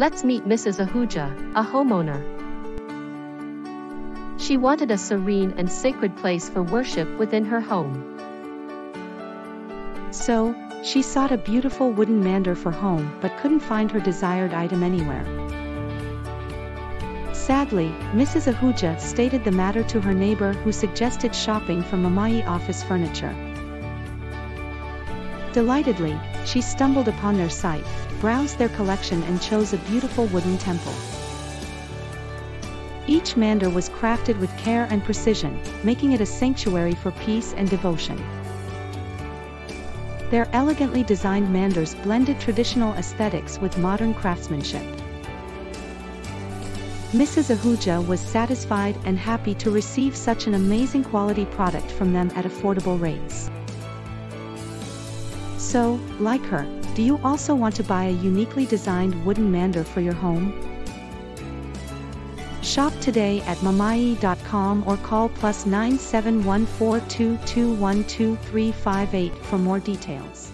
Let's meet Mrs. Ahuja, a homeowner. She wanted a serene and sacred place for worship within her home. So, she sought a beautiful wooden mandir for home but couldn't find her desired item anywhere. Sadly, Mrs. Ahuja stated the matter to her neighbor who suggested shopping from Mahmayi Office Furniture. Delightedly, she stumbled upon their site, browsed their collection and chose a beautiful wooden temple. Each mandir was crafted with care and precision, making it a sanctuary for peace and devotion. Their elegantly designed mandirs blended traditional aesthetics with modern craftsmanship. Mrs. Ahuja was satisfied and happy to receive such an amazing quality product from them at affordable rates. So, like her, do you also want to buy a uniquely designed wooden mandir for your home? Shop today at mahmayi.com or call plus 97142212358 for more details.